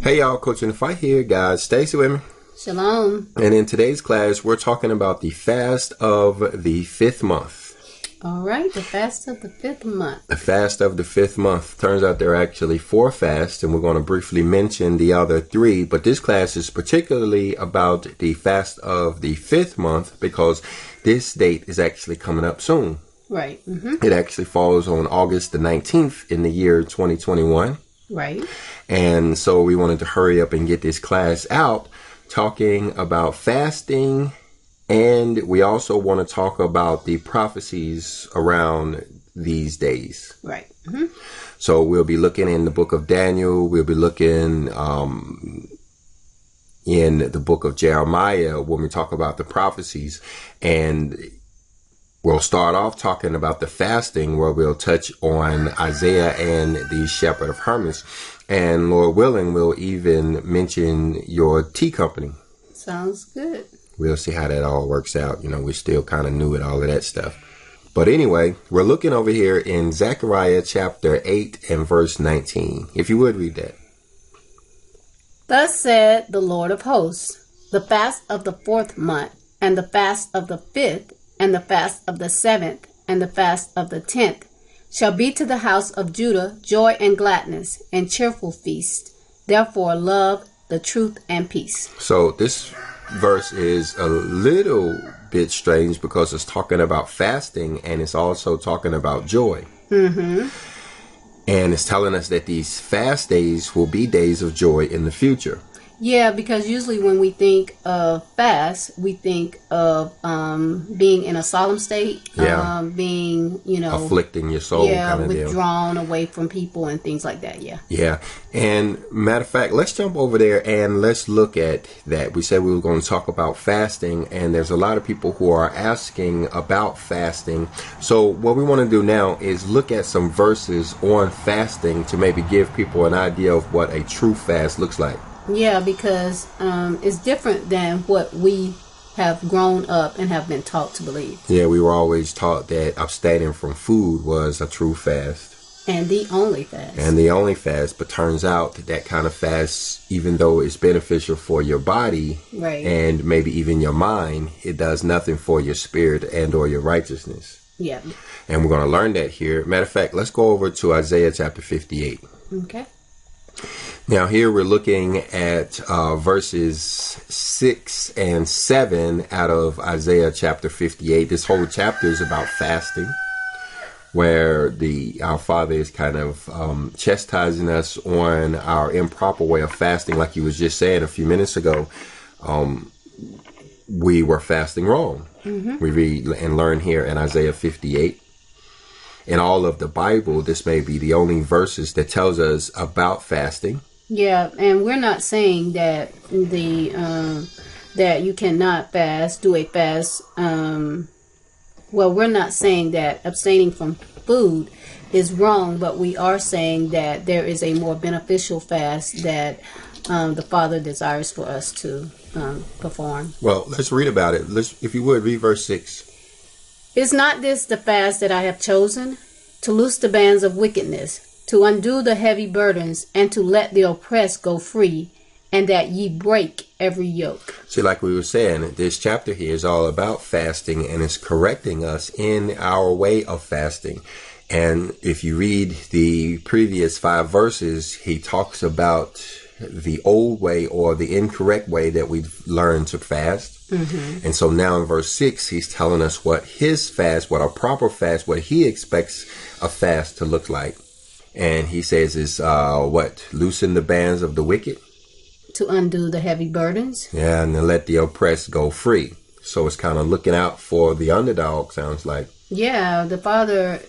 Hey y'all, Coach in the Fight here, guys. Stacy with me. Shalom. And in today's class, we're talking about the fast of the fifth month. All right, the fast of the fifth month. The fast of the fifth month. Turns out there are actually four fasts, and we're going to briefly mention the other three. But this class is particularly about the fast of the fifth month because this date is actually coming up soon. Right. Mm-hmm. It actually falls on August the 19th in the year 2021. Right. And so we wanted to hurry up and get this class out talking about fasting. And we also want to talk about the prophecies around these days. Right. Mm-hmm. So we'll be looking in the book of Daniel. We'll be looking um, in the book of Jeremiah when we talk about the prophecies. And we'll start off talking about the fasting where we'll touch on Isaiah and the shepherd of Hermas. And Lord willing, we'll even mention your tea company. Sounds good. We'll see how that all works out. You know, we're still kind of new at all of that stuff. But anyway, we're looking over here in Zechariah chapter 8 and verse 19. If you would read that. Thus said the Lord of hosts, the fast of the fourth month, and the fast of the fifth, and the fast of the seventh, and the fast of the tenth, shall be to the house of Judah joy and gladness, and cheerful feast. Therefore love the truth and peace. So this verse is a little bit strange because it's talking about fasting and it's also talking about joy. Mm-hmm. And it's telling us that these fast days will be days of joy in the future. Yeah, because usually when we think of fast, we think of um, being in a solemn state, Yeah. um, being, you know, Afflicting your soul yeah, kind of deal. withdrawn away from people and things like that. Yeah. Yeah. And matter of fact, let's jump over there and let's look at that. We said we were going to talk about fasting, and there's a lot of people who are asking about fasting. So, what we want to do now is look at some verses on fasting to maybe give people an idea of what a true fast looks like. Yeah, because um, it's different than what we have grown up and have been taught to believe. Yeah, we were always taught that abstaining from food was a true fast. And the only fast. and the only fast but turns out that, that kind of fast even though it's beneficial for your body Right. and maybe even your mind it does nothing for your spirit and or your righteousness yeah. and we're going to learn that here matter of fact let's go over to isaiah chapter 58 Okay. Now here we're looking at uh, verses 6 and 7 out of isaiah chapter 58 this whole chapter is about fasting where the our father is kind of um, chastising us on our improper way of fasting, like you was just saying a few minutes ago. Um, we were fasting wrong. We read and learn here in Isaiah 58. In all of the Bible, this may be the only verses that tells us about fasting. Yeah, and we're not saying that the um, that you cannot fast, do a fast. Um, well, we're not saying that abstaining from food is wrong, but we are saying that there is a more beneficial fast that um, the Father desires for us to um, perform. Well, let's read about it. Let's, if you would, read verse 6. Is not this the fast that I have chosen? To loose the bands of wickedness, to undo the heavy burdens, and to let the oppressed go free, and that ye break every yoke. See, like we were saying, this chapter here is all about fasting and it's correcting us in our way of fasting. And if you read the previous five verses, he talks about the old way or the incorrect way that we've learned to fast. Mm-hmm. And so now in verse 6, he's telling us what his fast, what a proper fast, what he expects a fast to look like. And he says is uh, what? Loosen the bands of the wicked. To undo the heavy burdens. Yeah, and let the oppressed go free. So it's kind of looking out for the underdog, sounds like. Yeah, the Father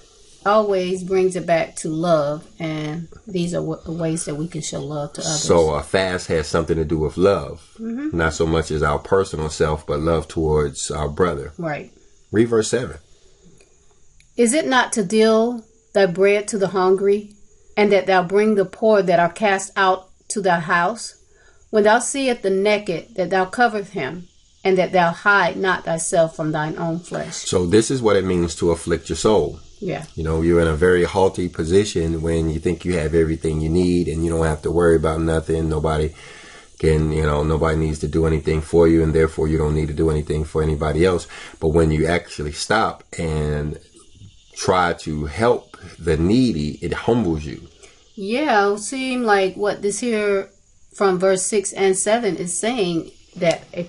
always brings it back to love, and these are w- ways that we can show love to others. So a fast has something to do with love. Not so much as our personal self, but love towards our brother. right. Read verse 7. Is it not to deal thy bread to the hungry, and that thou bring the poor that are cast out to thy house? When thou seest the naked, that thou cover him, and that thou hide not thyself from thine own flesh. So this is what it means to afflict your soul. Yeah. You know, you're in a very halty position when you think you have everything you need and you don't have to worry about nothing. Nobody can, you know, nobody needs to do anything for you and therefore you don't need to do anything for anybody else. But when you actually stop and try to help the needy, it humbles you. Yeah, it seem like what this here from verse 6 and 7 is saying that a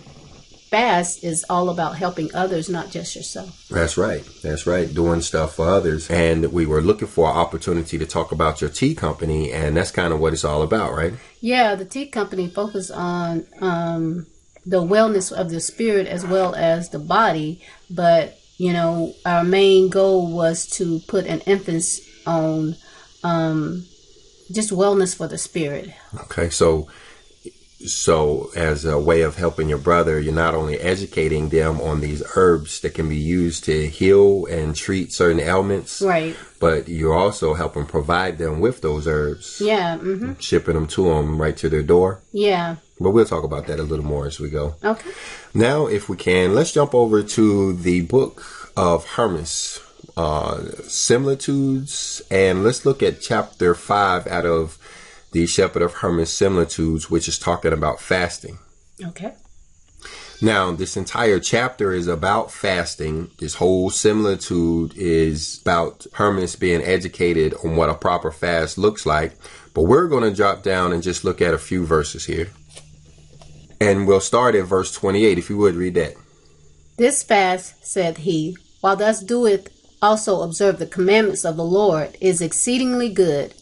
fast is all about helping others, not just yourself. That's right. That's right. Doing stuff for others. And we were looking for an opportunity to talk about your tea company, and that's kind of what it's all about, right? Yeah, the tea company focus on um, the wellness of the spirit as well as the body, but you know, our main goal was to put an emphasis on um, just wellness for the spirit. Okay, so so as a way of helping your brother, you're not only educating them on these herbs that can be used to heal and treat certain ailments, Right. but you're also helping provide them with those herbs, Yeah. hmm shipping them to them right to their door. Yeah. But we'll talk about that a little more as we go. Okay. Now, if we can, let's jump over to the book of Hermas, uh, similitudes, and let's look at chapter five out of the Shepherd of Hermas similitudes, which is talking about fasting. Okay. Now, this entire chapter is about fasting. This whole similitude is about Hermas being educated on what a proper fast looks like. But we're going to drop down and just look at a few verses here. And we'll start at verse 28, if you would read that. This fast, said he, while thus doeth also observe the commandments of the Lord, is exceedingly good.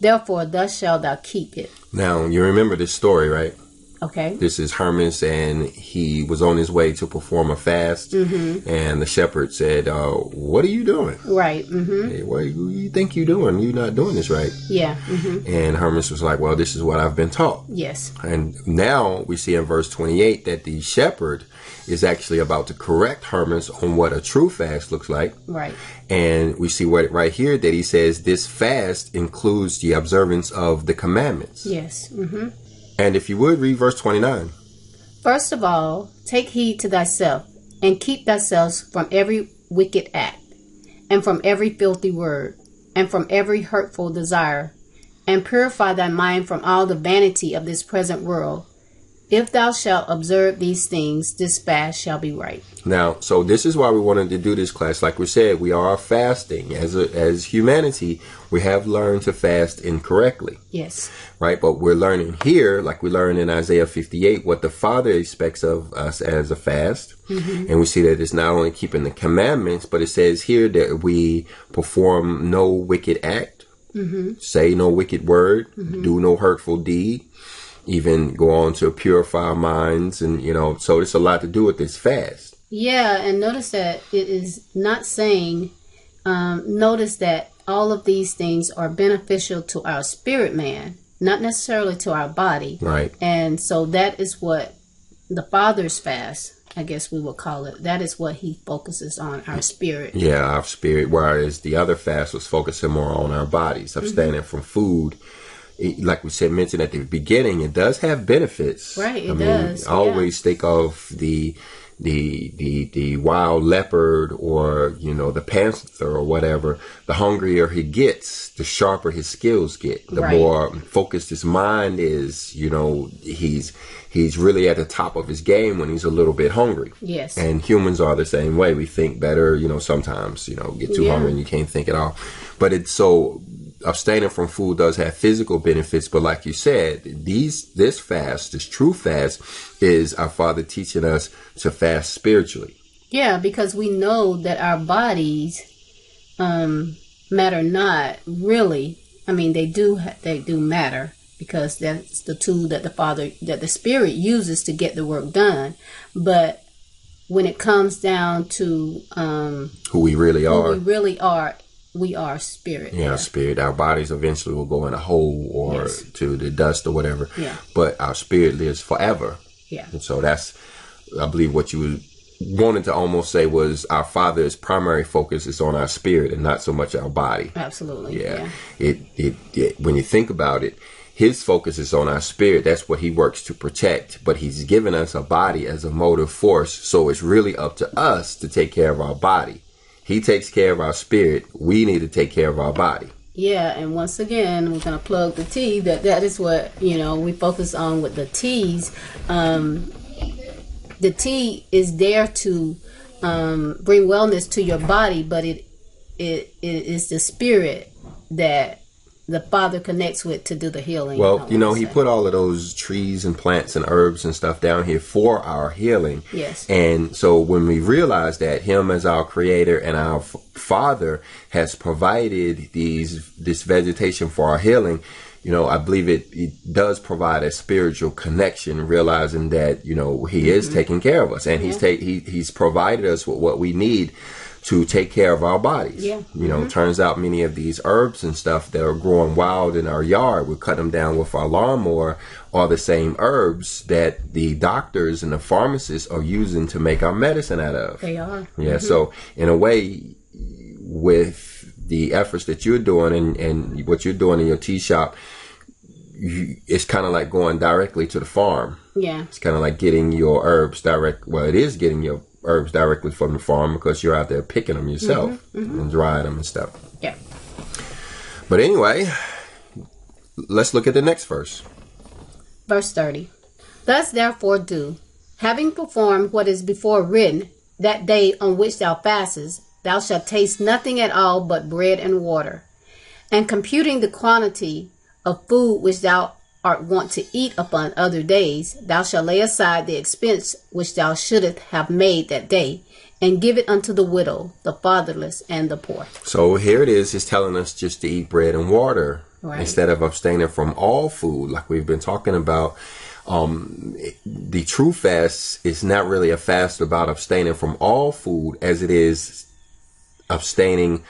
Therefore, thus shalt thou keep it. Now, you remember this story, right? Okay. This is Hermas, and he was on his way to perform a fast. And the shepherd said, uh, What are you doing? Right. hmm Hey, what do you think you're doing? You're not doing this right. Yeah. hmm And Hermas was like, Well, this is what I've been taught. Yes. And now we see in verse 28 that the shepherd is actually about to correct Hermas on what a true fast looks like. Right. And we see what right here that he says this fast includes the observance of the commandments. Yes. hmm And if you would read verse 29. First of all, take heed to thyself, and keep thyself from every wicked act, and from every filthy word, and from every hurtful desire, and purify thy mind from all the vanity of this present world. If thou shalt observe these things, this fast shall be right. Now, so this is why we wanted to do this class. Like we said, we are fasting as a, as humanity. We have learned to fast incorrectly, Yes. right? But we're learning here, like we learned in Isaiah 58, what the Father expects of us as a fast. Mm-hmm. And we see that it's not only keeping the commandments, but it says here that we perform no wicked act, mm-hmm. say no wicked word, mm-hmm. do no hurtful deed, even go on to purify our minds, and you know, so it's a lot to do with this fast. Yeah, and notice that it is not saying, um, notice that all of these things are beneficial to our spirit man, not necessarily to our body. Right. And so that is what the Father's fast, I guess we will call it, that is what he focuses on, our spirit. Yeah, our spirit. Whereas the other fast was focusing more on our bodies, abstaining from food. It- like we said, mentioned at the beginning, it does have benefits. Right, it I does, I always think of the the the the wild leopard or you know the panther or whatever. The hungrier he gets, the sharper his skills get. The Right. more focused his mind is. You know, he's he's really at the top of his game when he's a little bit hungry. Yes. And humans are the same way. We think better, you know, sometimes, you know, get too Yeah. hungry and you can't think at all. But it's so abstaining from food does have physical benefits, but like you said, these this fast, this true fast, is our Father teaching us to fast spiritually. Yeah, because we know that our bodies um, matter not really. I mean, they do they do matter because that's the tool that the Father that the Spirit uses to get the work done. But when it comes down to um, Who we really who are. we really are, we are spirit. Yeah, our spirit. Our bodies eventually will go in a hole or Yes. to the dust or whatever. Yeah. But our spirit lives forever. Yeah. And so that's, I believe, what you wanted to almost say was our Father's primary focus is on our spirit and not so much our body. Absolutely. Yeah. It, it, it, when you think about it, his focus is on our spirit. That's what he works to protect. But he's given us a body as a motive force. So it's really up to us to take care of our body. He takes care of our spirit. We need to take care of our body. Yeah, and once again, we're gonna plug the tea. That that is what you know we focus on with the teas. Um, the tea is there to um, bring wellness to your body, but it it it is the spirit that the Father connects with to do the healing. Well, you know, he put all of those trees and plants and herbs and stuff down here for our healing. Yes. And so when we realize that him as our creator and our f- father has provided these this vegetation for our healing, you know, I believe it, it does provide a spiritual connection, realizing that, you know, he is Mm-hmm. taking care of us and he's take he, he's provided us with what we need to take care of our bodies. Yeah. You know, mm-hmm. turns out many of these herbs and stuff that are growing wild in our yard, we cut them down with our lawnmower, are the same herbs that the doctors and the pharmacists are using to make our medicine out of. They are. Yeah, mm-hmm. so in a way, with the efforts that you're doing and, and what you're doing in your tea shop, you, it's kind of like going directly to the farm. Yeah. It's kind of like getting your herbs direct. Well, it is getting your herbs directly from the farm because you're out there picking them yourself mm-hmm, mm-hmm. and drying them and stuff. Yeah. But anyway, let's look at the next verse. Verse 30. Thus therefore do, having performed what is before written, that day on which thou fastest, thou shalt taste nothing at all but bread and water. And computing the quantity of food which thou art wont to eat upon other days, thou shalt lay aside the expense which thou shouldest have made that day, and give it unto the widow, the fatherless, and the poor. So here it is. It's telling us just to eat bread and water Right. instead of abstaining from all food, like we've been talking about. Um, the true fast is not really a fast about abstaining from all food as it is abstaining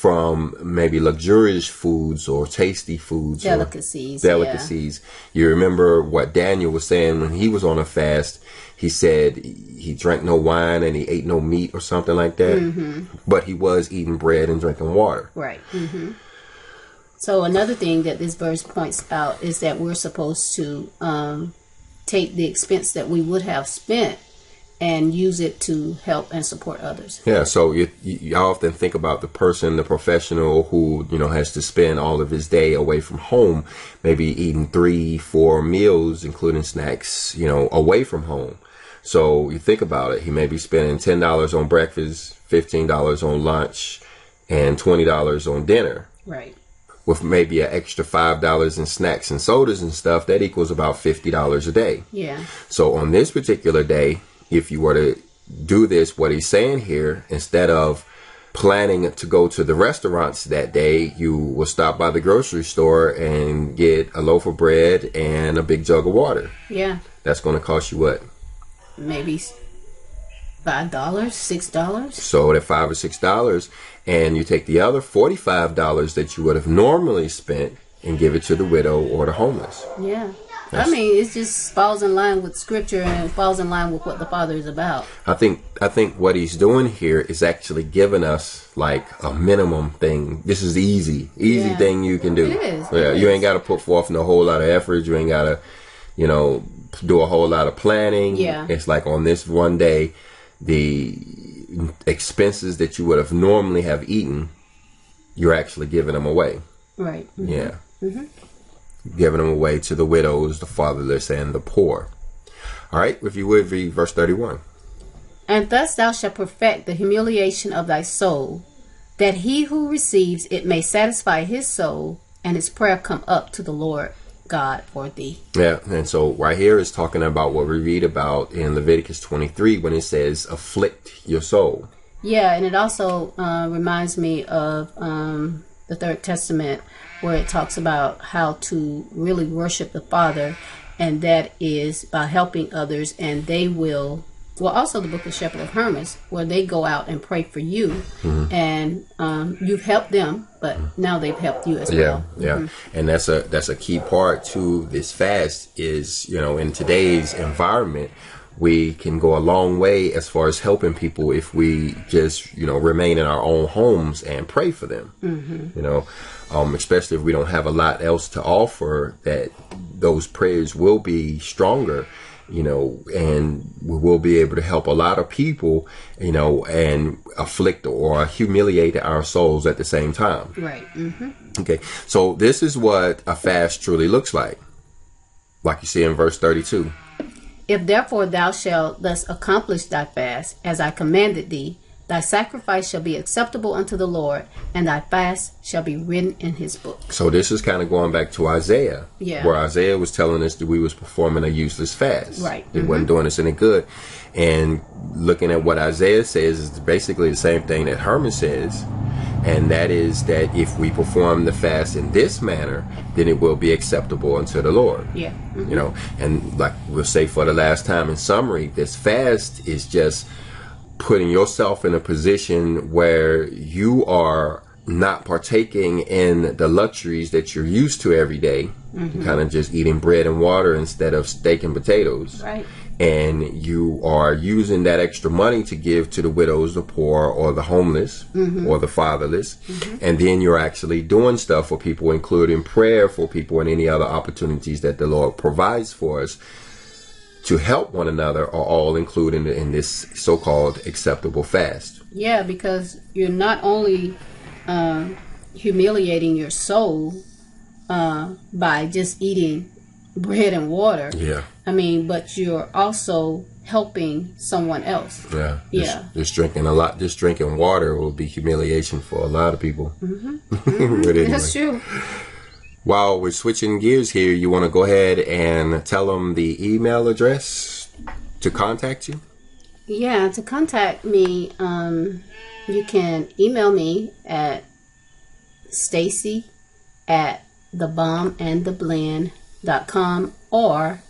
from maybe luxurious foods or tasty foods or Delicacies. yeah. delicacies. You remember what Daniel was saying when he was on a fast. He said he drank no wine and he ate no meat or something like that. But he was eating bread and drinking water. Right. hmm So another thing that this verse points out is that we're supposed to um, take the expense that we would have spent and use it to help and support others. Yeah, so you, you often think about the person, the professional who you know has to spend all of his day away from home, maybe eating three, four meals, including snacks, you know, away from home. So you think about it, he may be spending ten dollars on breakfast, fifteen dollars on lunch, and twenty dollars on dinner. Right. With maybe an extra five dollars in snacks and sodas and stuff, that equals about fifty dollars a day. Yeah. So on this particular day, if you were to do this, what he's saying here, instead of planning to go to the restaurants that day, you will stop by the grocery store and get a loaf of bread and a big jug of water. Yeah. That's going to cost you what? Maybe five dollars, six dollars. So at five or six dollars, and you take the other forty-five dollars that you would have normally spent and give it to the widow or the homeless. Yeah. I mean, it just falls in line with scripture and it falls in line with what the Father is about. I think I think what he's doing here is actually giving us like a minimum thing. This is easy, easy Yeah. thing you can do. It is, Yeah, it you is. ain't got to put forth no whole lot of effort. You ain't got to, you know, do a whole lot of planning. Yeah. It's like on this one day, the expenses that you would have normally have eaten, you're actually giving them away. Right. Mm-hmm. Yeah. Mm-hmm. Giving them away to the widows, the fatherless, and the poor. All right, if you would read verse 31. And thus thou shalt perfect the humiliation of thy soul, that he who receives it may satisfy his soul, and his prayer come up to the Lord God for thee. Yeah, and so right here is talking about what we read about in Leviticus 23 when it says, afflict your soul. Yeah, and it also uh, reminds me of um, the Third Testament, where it talks about how to really worship the Father, and that is by helping others, and they will. Well, also the Book of Shepherd of Hermas, where they go out and pray for you, and um, you've helped them, but now they've helped you as Yeah, well. yeah, yeah, and that's a that's a key part to this fast. Is you know in today's environment, we can go a long way as far as helping people if we just you know remain in our own homes and pray for them. Mm-hmm. You know, um, especially if we don't have a lot else to offer, that those prayers will be stronger you know, and we will be able to help a lot of people, you know, and afflict or humiliate our souls at the same time. Right. hmm Okay, so this is what a fast truly looks like, like you see in verse 32. If therefore thou shalt thus accomplish thy fast, as I commanded thee, thy sacrifice shall be acceptable unto the Lord, and thy fast shall be written in his book. So this is kind of going back to Isaiah, Yeah. where Isaiah was telling us that we was performing a useless fast. Right. It wasn't mm-hmm. doing us any good. And looking at what Isaiah says is basically the same thing that Hermas says. And that is that if we perform the fast in this manner, then it will be acceptable unto the Lord. Yeah. You know, and like we'll say for the last time in summary, this fast is just putting yourself in a position where you are not partaking in the luxuries that you're used to every day. Mm-hmm. You're kind of just eating bread and water instead of steak and potatoes. Right. And you are using that extra money to give to the widows, the poor, or the homeless, or the fatherless. And then you're actually doing stuff for people, including prayer for people and any other opportunities that the Lord provides for us to help one another are all included in this so-called acceptable fast. Yeah, because you're not only um, humiliating your soul uh, by just eating bread and water. Yeah, I mean, but you're also helping someone else. yeah, Yeah. Just, just drinking a lot, just drinking water will be humiliation for a lot of people. Mm-hmm. but anyway, That's true. while we're switching gears here, you want to go ahead and tell them the email address to contact you. Yeah, to contact me, um, you can email me at stacy at thebombandtheblend.com or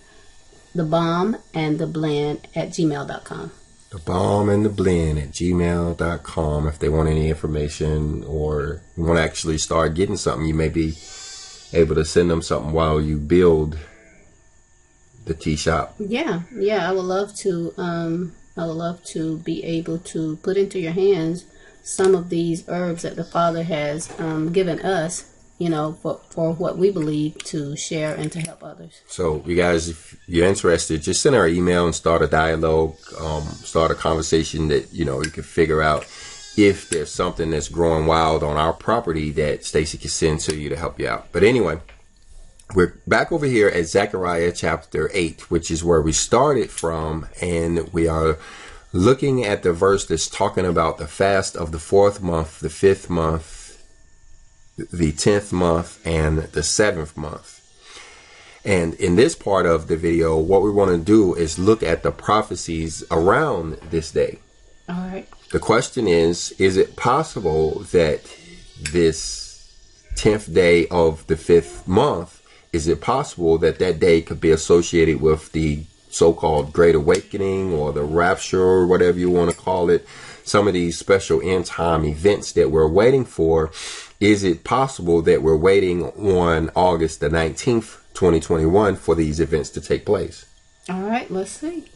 the bomb and the blend at gmail.com. The bomb and the blend at gmail.com if they want any information or you want to actually start getting something, you may be able to send them something while you build the tea shop. Yeah, yeah, I would love to. Um, I would love to be able to put into your hands some of these herbs that the Father has um, given us. You know, for for what we believe to share and to help others. So, you guys, if you're interested, just send our email and start a dialogue, um, start a conversation that you know you can figure out if there's something that's growing wild on our property that Stacy can send to you to help you out. But anyway, we're back over here at Zechariah chapter 8, which is where we started from, and we are looking at the verse that's talking about the fast of the fourth month, the fifth month, the tenth month, and the seventh month. And in this part of the video, what we want to do is look at the prophecies around this day. All right. The question is Is it possible that this 10th day of the fifth month, is it possible that that day could be associated with the so called Great Awakening or the Rapture or whatever you want to call it? Some of these special end time events that we're waiting for. Is it possible that we're waiting on August the 19th, 2021 for these events to take place? All right. Let's see.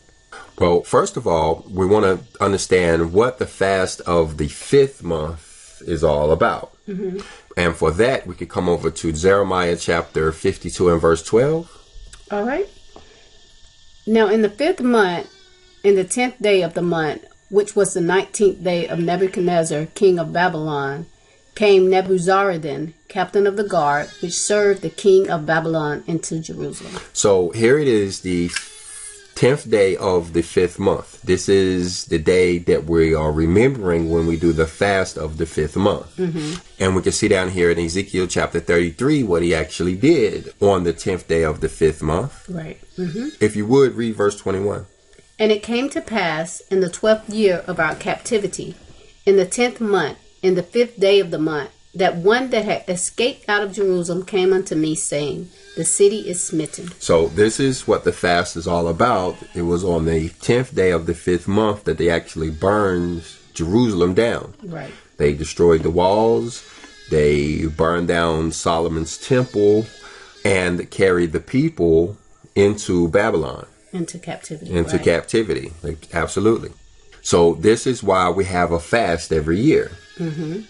Well, first of all, we want to understand what the fast of the fifth month is all about. Mm-hmm. And for that, we could come over to Jeremiah chapter 52 and verse 12. All right. Now, in the fifth month, in the tenth day of the month, which was the nineteenth day of Nebuchadnezzar, king of Babylon, came Nebuzaradan, captain of the guard, which served the king of Babylon, into Jerusalem. So here it is, the 10th day of the fifth month. This is the day that we are remembering when we do the fast of the fifth month. And we can see down here in Ezekiel chapter 33 what he actually did on the 10th day of the fifth month. Right. hmm If you would read verse 21. And it came to pass in the twelfth year of our captivity, in the tenth month, in the fifth day of the month, that one that had escaped out of Jerusalem came unto me, saying, The city is smitten. So this is what the fast is all about. It was on the 10th day of the fifth month that they actually burned Jerusalem down. Right. They destroyed the walls, they burned down Solomon's temple, and carried the people into Babylon, Into captivity. into right. captivity. Like, absolutely. So this is why we have a fast every year. Mm-hmm.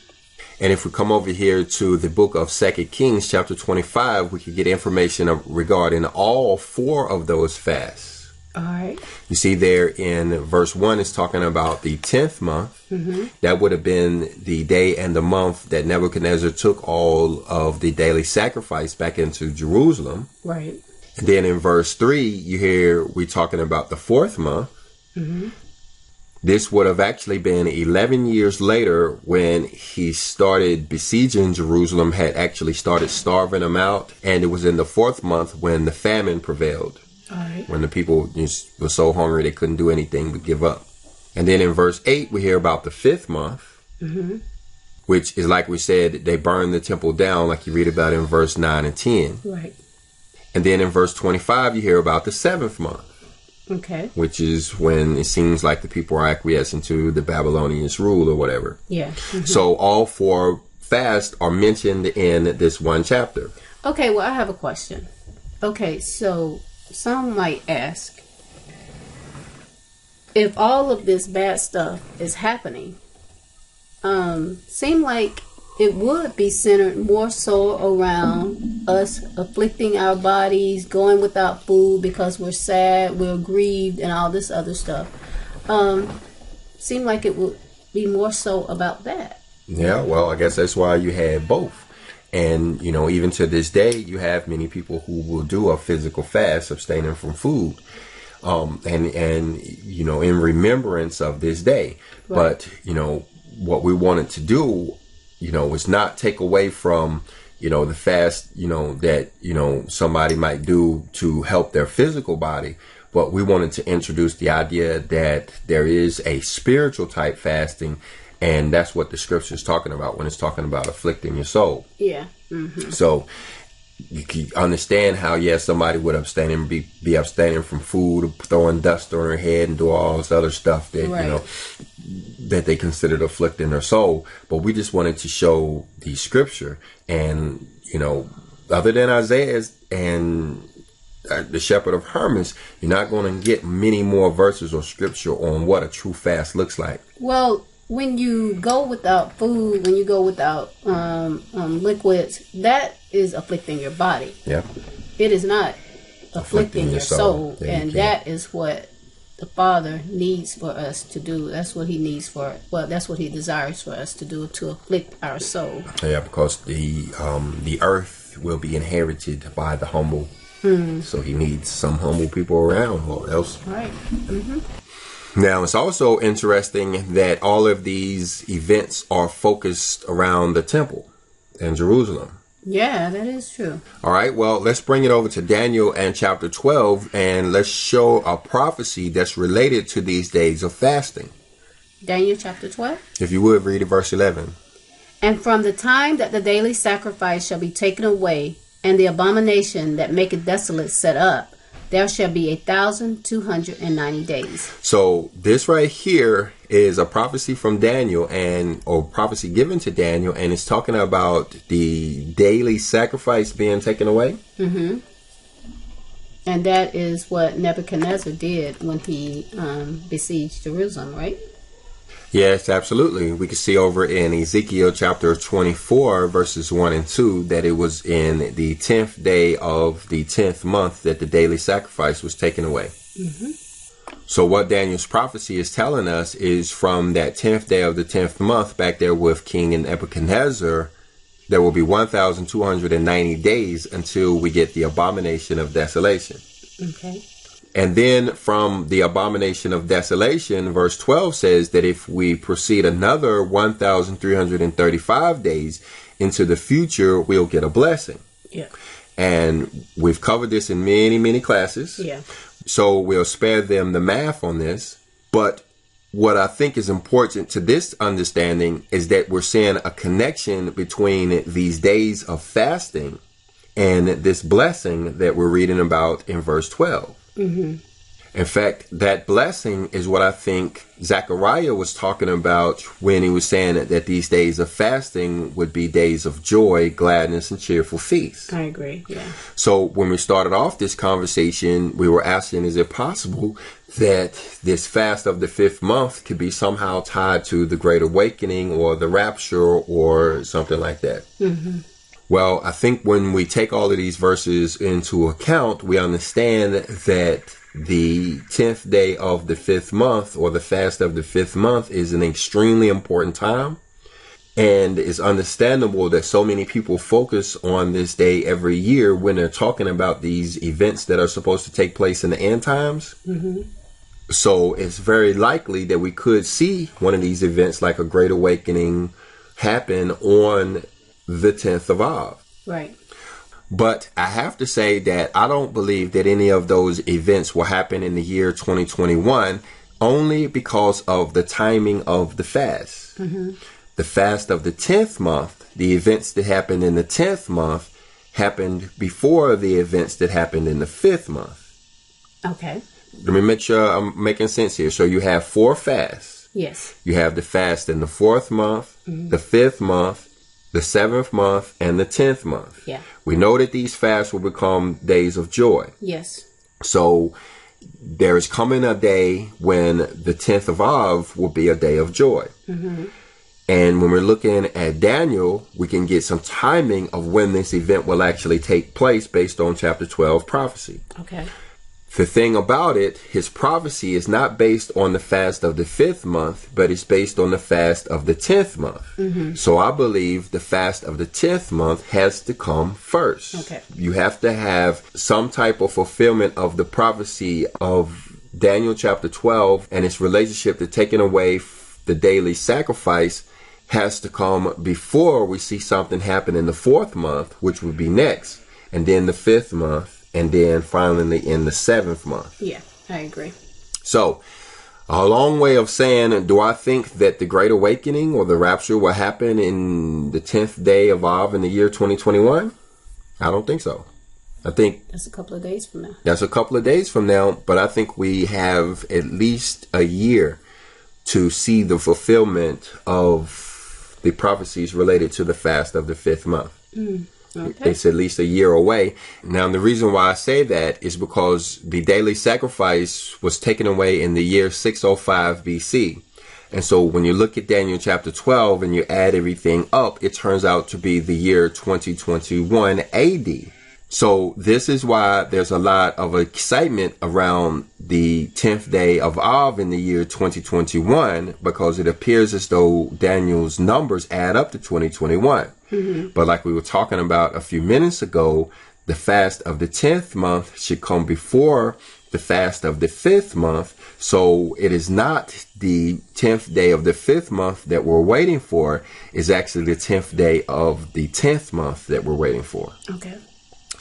And if we come over here to the book of Second Kings, chapter 25, we could get information of- regarding all four of those fasts. All right. You see there in verse 1, it's talking about the 10th month. Mm-hmm. That would have been the day and the month that Nebuchadnezzar took all of the daily sacrifice back into Jerusalem. Right. And then in verse 3, you hear we're talking about the fourth month. Mm-hmm. This would have actually been 11 years later when he started besieging Jerusalem, had actually started starving them out. And it was in the fourth month when the famine prevailed All right. when the people just were so hungry they couldn't do anything but give up. And then in verse 8, we hear about the fifth month, mm-hmm. which is like we said, they burned the temple down, like you read about in verse 9 and 10. Right. And then in verse 25, you hear about the seventh month, Okay. which is when it seems like the people are acquiescing to the Babylonians' rule or whatever. Yeah. So all four fasts are mentioned in this one chapter. Okay, well, I have a question. Okay, so some might ask if all of this bad stuff is happening, um, seem like it would be centered more so around us afflicting our bodies, going without food because we're sad, we're grieved, and all this other stuff. Um, seem like it would be more so about that. Yeah, well, I guess that's why you had both. And, you know, even to this day, you have many people who will do a physical fast, abstaining from food. Um, and, and, you know, in remembrance of this day. But, you know, what we wanted to do, you know, was not take away from, you know, the fast, you know, that, you know, somebody might do to help their physical body. But we wanted to introduce the idea that there is a spiritual type fasting and that's what the scripture is talking about when it's talking about afflicting your soul. Yeah. Mm-hmm. So you can understand how, yes, somebody would abstain and be, be abstaining from food, throwing dust on their head and do all this other stuff that, Right. you know, that they considered afflicting their soul. But we just wanted to show the scripture and, you know, other than Isaiah's and uh, the shepherd of Hermas, you're not going to get many more verses or scripture on what a true fast looks like. Well, when you go without food, when you go without um, um, liquids, that is afflicting your body. Yeah. It is not afflicting, your your soul. soul, you and go. that is what the Father needs for us to do. That's what He needs for. Well, that's what He desires for us to do to afflict our soul. Yeah, because the um, the earth will be inherited by the humble. So he needs some humble people around, or else. Right. Mhm. Now it's also interesting that all of these events are focused around the temple in Jerusalem. Yeah, that is true. All right, well, let's bring it over to Daniel and chapter 12 and let's show a prophecy that's related to these days of fasting. Daniel chapter twelve. If you would read verse 11. And from the time that the daily sacrifice shall be taken away, and the abomination that maketh desolate set up, there shall be a thousand two hundred and ninety days. So this right here is a prophecy from Daniel and or prophecy given to Daniel and it's talking about the daily sacrifice being taken away. And that is what Nebuchadnezzar did when he um, besieged Jerusalem, right? Yes, absolutely. We can see over in Ezekiel chapter 24 verses 1 and 2 that it was in the 10th day of the 10th month that the daily sacrifice was taken away. So what Daniel's prophecy is telling us is from that 10th day of the 10th month back there with King and Nebuchadnezzar, there will be 1,290 days until we get the abomination of desolation. Okay. And then from the abomination of desolation, verse 12 says that if we proceed another 1,335 days into the future, we'll get a blessing. Yeah. And we've covered this in many, many classes. Yeah. So we'll spare them the math on this. But what I think is important to this understanding is that we're seeing a connection between these days of fasting and this blessing that we're reading about in verse 12. Mm-hmm. In fact, that blessing is what I think Zechariah was talking about when he was saying that, that these days of fasting would be days of joy, gladness, and cheerful feasts. I agree. Yeah. So when we started off this conversation, we were asking, is it possible that this fast of the fifth month could be somehow tied to the Great Awakening or the Rapture or something like that? Mm-hmm. Well, I think when we take all of these verses into account, we understand that the 10th day of the fifth month or the fast of the fifth month is an extremely important time. And it's understandable that so many people focus on this day every year when they're talking about these events that are supposed to take place in the end times. Mm-hmm. So it's very likely that we could see one of these events, like a Great Awakening, happen on the 10th of Av. Right. But I have to say that I don't believe that any of those events will happen in the year 2021 only because of the timing of the fast. Mm-hmm. The fast of the 10th month, the events that happened in the 10th month happened before the events that happened in the 5th month. Okay. Let me make sure I'm making sense here. So you have four fasts. Yes. You have the fast in the fourth month, mm-hmm. the fifth month, the seventh month, and the tenth month. Yeah. We know that these fasts will become days of joy. Yes. So there is coming a day when the 10th of Av will be a day of joy. Mm-hmm. And when we're looking at Daniel, we can get some timing of when this event will actually take place based on chapter 12 prophecy. Okay. The thing about it, his prophecy is not based on the fast of the fifth month, but it's based on the fast of the tenth month. Mm-hmm. So I believe the fast of the tenth month has to come first. Okay. You have to have some type of fulfillment of the prophecy of Daniel chapter 12 and its relationship to taking away the daily sacrifice has to come before we see something happen in the fourth month, which would be next, and then the fifth month, and then finally in the seventh month. Yeah, I agree. So, a long way of saying, do I think that the Great Awakening or the rapture will happen in the 10th day of Av in the year 2021? I don't think so. I think That's a couple of days from now. that's a couple of days from now, but I think we have at least a year to see the fulfillment of the prophecies related to the fast of the fifth month. Mm. Okay. It's at least a year away. Now, the reason why I say that is because the daily sacrifice was taken away in the year 605 BC. And so when you look at Daniel chapter 12 and you add everything up, it turns out to be the year 2021 AD. So this is why there's a lot of excitement around the 10th day of Av in the year 2021 because it appears as though Daniel's numbers add up to 2021. Mm-hmm. But like we were talking about a few minutes ago, the fast of the 10th month should come before the fast of the 5th month. So it is not the 10th day of the 5th month that we're waiting for. It's actually the 10th day of the 10th month that we're waiting for. Okay.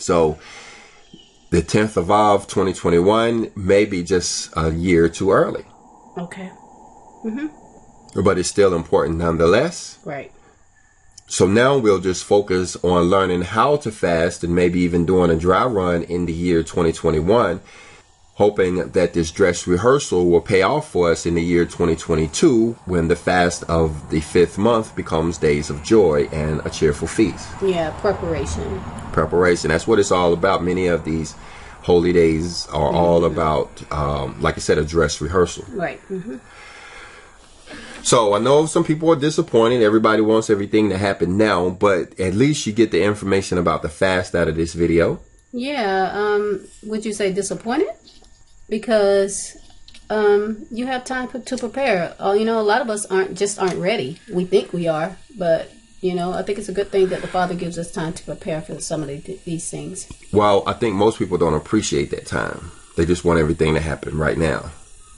So the 10th of Av 2021 may be just a year too early, Okay. Mhm. but it's still important nonetheless. Right. So now we'll just focus on learning how to fast and maybe even doing a dry run in the year 2021, hoping that this dress rehearsal will pay off for us in the year 2022 when the fast of the fifth month becomes days of joy and a cheerful feast. Yeah, preparation. preparation. That's what it's all about. Many of these holy days are all about, um, like I said, a dress rehearsal. Right. hmm So I know some people are disappointed. Everybody wants everything to happen now, but at least you get the information about the fast out of this video. Yeah. Um. Would you say disappointed? Because um, you have time to prepare. Uh, you know, a lot of us aren't just aren't ready. We think we are, but you know, I think it's a good thing that the Father gives us time to prepare for some of the, these things. Well, I think most people don't appreciate that time. They just want everything to happen right now.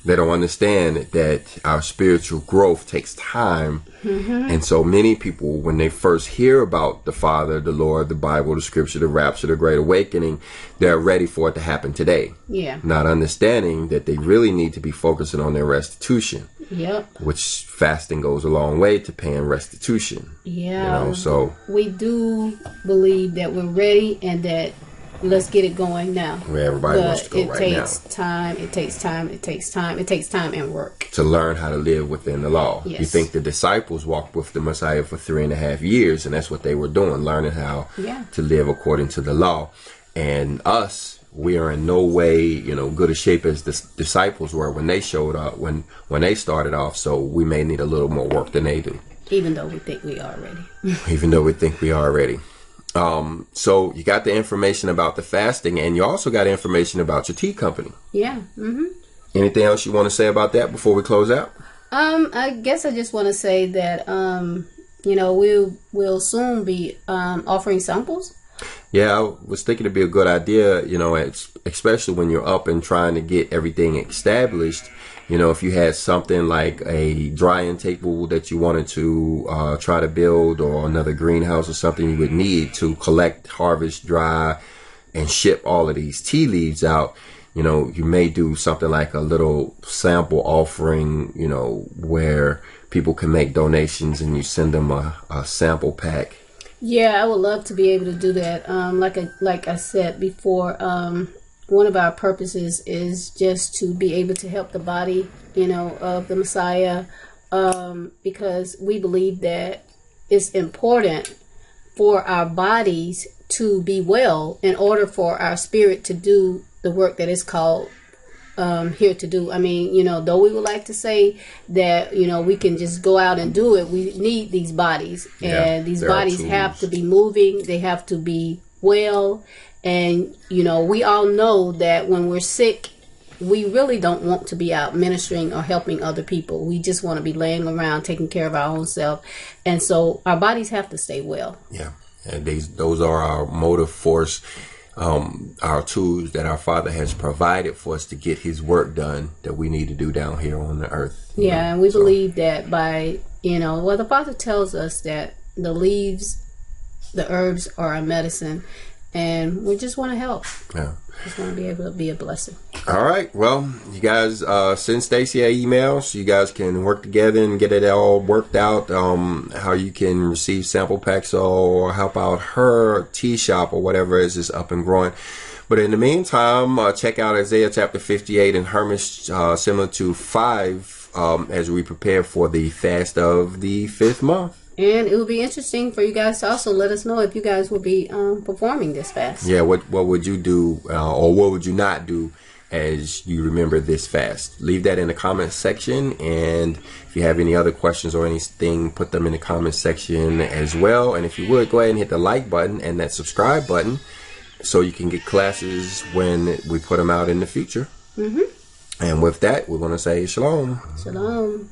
They don't understand that our spiritual growth takes time. Mm-hmm. And so many people, when they first hear about the Father, the Lord, the Bible, the Scripture, the Rapture, the Great Awakening, they're ready for it to happen today. Yeah. Not understanding that they really need to be focusing on their restitution, Yep. which fasting goes a long way to paying restitution. Yeah. You know, so we do believe that we're ready and that let's get it going now. where everybody wants to But go it right takes now. time. It takes time. It takes time. It takes time and work. to learn how to live within the law. You Yes. think the disciples walked with the Messiah for three and a half years, and that's what they were doing, learning how Yeah. to live according to the law. And us, we are in no way, you know, good a shape as the disciples were when they showed up, when when they started off. So we may need a little more work than they do, Even though we think we are ready. even though we think we are ready. Um, so you got the information about the fasting, and you also got information about your tea company. Yeah. Mm-hmm. Anything else you want to say about that before we close out? Um, I guess I just want to say that um, you know, we'll we'll soon be um, offering samples. Yeah, I was thinking it'd be a good idea, you know, especially when you're up and trying to get everything established. You know, if you had something like a drying table that you wanted to uh, try to build or another greenhouse or something you would need to collect, harvest, dry, and ship all of these tea leaves out, you know, you may do something like a little sample offering, you know, where people can make donations and you send them a, a sample pack. Yeah, I would love to be able to do that. Um, like I, like I said before, um, one of our purposes is just to be able to help the body, you know, of the Messiah, um, because we believe that it's important for our bodies to be well in order for our spirit to do the work that is called um, here to do. I mean, you know, though we would like to say that, you know, we can just go out and do it, we need these bodies. Yeah, and these bodies have to be moving, they have to be well. And, you know, we all know that when we're sick, we really don't want to be out ministering or helping other people. We just want to be laying around taking care of our own self. And so our bodies have to stay well. Yeah. And these, those are our motive force um, our tools that our Father has provided for us to get His work done that we need to do down here on the earth. Yeah, know? and we so. believe that by you know, well, the Father tells us that the leaves, the herbs are a medicine, and we just want to help. Yeah. Just want to be able to be a blessing. All right. Well, you guys uh, send Stacy an email so you guys can work together and get it all worked out. Um, how you can receive sample packs or help out her tea shop or whatever is just up and growing. But in the meantime, uh, check out Isaiah chapter 58 and Hermas uh, Similitude 5 um, as we prepare for the fast of the fifth month. And it will be interesting for you guys to also let us know if you guys will be um, performing this fast. Yeah, what what would you do, uh, or what would you not do as you remember this fast? Leave that in the comments section, and if you have any other questions or anything, put them in the comments section as well. And if you would, go ahead and hit the like button and that subscribe button, so you can get classes when we put them out in the future. Mm-hmm. And with that, we want to say shalom. Shalom.